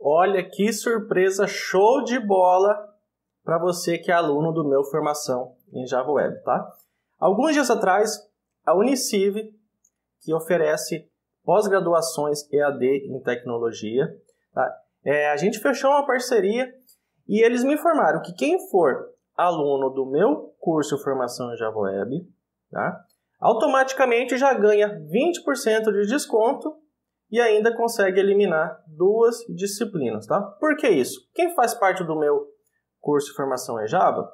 Olha que surpresa show de bola para você que é aluno do meu formação em Java Web, tá? Alguns dias atrás, a Uniciv, que oferece pós-graduações EAD em tecnologia, tá? é, a gente fechou uma parceria e eles me informaram que quem for aluno do meu curso formação em Java Web, tá? automaticamente já ganha 20% de desconto e ainda consegue eliminar duas disciplinas, tá? Por que isso? Quem faz parte do meu curso de formação em Java,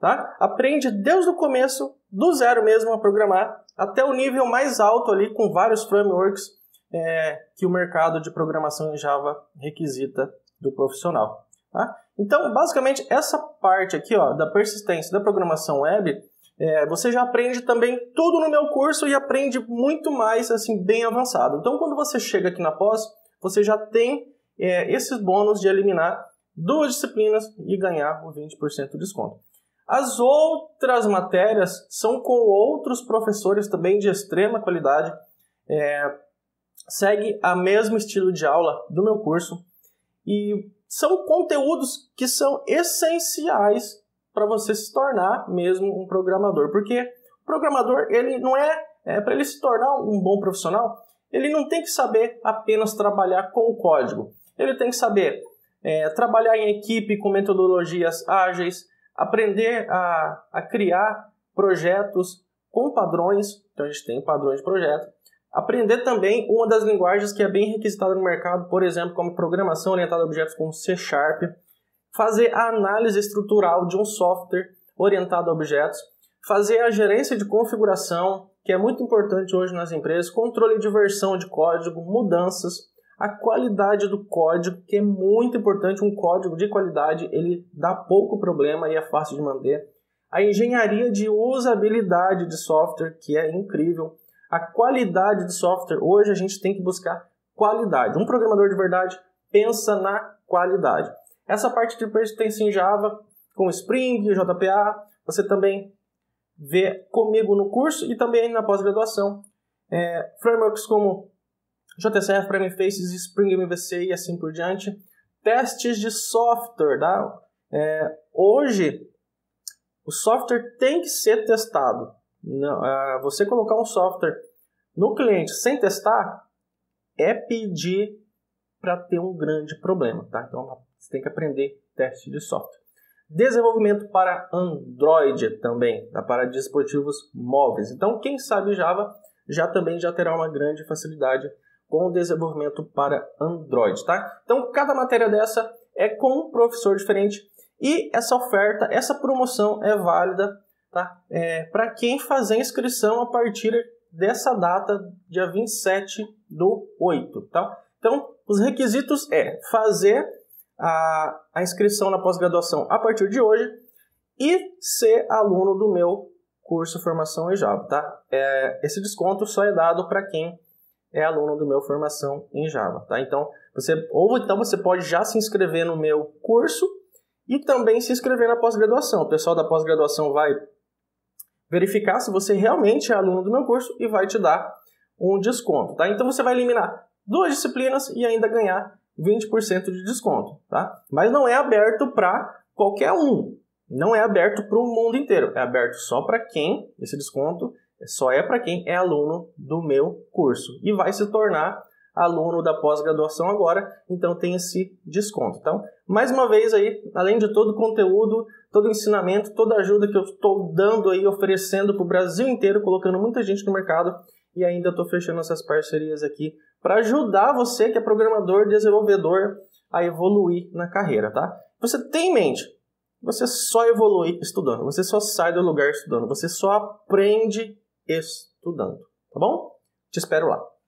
tá? Aprende desde o começo, do zero mesmo a programar, até o nível mais alto ali com vários frameworks é, que o mercado de programação em Java requisita do profissional. Tá? Então, basicamente, essa parte aqui ó, da persistência da programação web é, você já aprende também tudo no meu curso e aprende muito mais, assim, bem avançado. Então, quando você chega aqui na pós, você já tem é, esses bônus de eliminar duas disciplinas e ganhar o 20% de desconto. As outras matérias são com outros professores também de extrema qualidade. É, segue a mesmo estilo de aula do meu curso e são conteúdos que são essenciais para você se tornar mesmo um programador. Porque o programador, ele não é, é para ele se tornar um bom profissional, ele não tem que saber apenas trabalhar com o código. Ele tem que saber é, trabalhar em equipe com metodologias ágeis, aprender a, a criar projetos com padrões. Então a gente tem padrões de projeto. Aprender também uma das linguagens que é bem requisitada no mercado, por exemplo, como programação orientada a objetos com C Sharp fazer a análise estrutural de um software orientado a objetos, fazer a gerência de configuração, que é muito importante hoje nas empresas, controle de versão de código, mudanças, a qualidade do código, que é muito importante, um código de qualidade, ele dá pouco problema e é fácil de manter. A engenharia de usabilidade de software, que é incrível. A qualidade de software, hoje a gente tem que buscar qualidade. Um programador de verdade pensa na qualidade. Essa parte de persistência em Java, com Spring, JPA, você também vê comigo no curso e também na pós-graduação. É, frameworks como JCF, Faces, Spring MVC e assim por diante. Testes de software. Tá? É, hoje, o software tem que ser testado. Não, uh, você colocar um software no cliente sem testar é pedir para ter um grande problema. Tá? Então, você tem que aprender teste de software. Desenvolvimento para Android também, tá? para dispositivos móveis. Então, quem sabe Java já também já terá uma grande facilidade com o desenvolvimento para Android, tá? Então, cada matéria dessa é com um professor diferente e essa oferta, essa promoção é válida, tá? É, para quem fazer inscrição a partir dessa data, dia 27 do 8, tá? Então, os requisitos é fazer a, a inscrição na pós-graduação a partir de hoje e ser aluno do meu curso Formação em Java, tá? É, esse desconto só é dado para quem é aluno do meu Formação em Java, tá? Então, você ou então você pode já se inscrever no meu curso e também se inscrever na pós-graduação. O pessoal da pós-graduação vai verificar se você realmente é aluno do meu curso e vai te dar um desconto, tá? Então você vai eliminar duas disciplinas e ainda ganhar 20% de desconto, tá? Mas não é aberto para qualquer um. Não é aberto para o mundo inteiro. É aberto só para quem esse desconto só é para quem é aluno do meu curso e vai se tornar aluno da pós-graduação agora, então tem esse desconto. Então, mais uma vez aí, além de todo o conteúdo, todo o ensinamento, toda a ajuda que eu estou dando aí, oferecendo para o Brasil inteiro, colocando muita gente no mercado e ainda estou fechando essas parcerias aqui para ajudar você que é programador, desenvolvedor a evoluir na carreira, tá? Você tem em mente, você só evolui estudando, você só sai do lugar estudando, você só aprende estudando, tá bom? Te espero lá.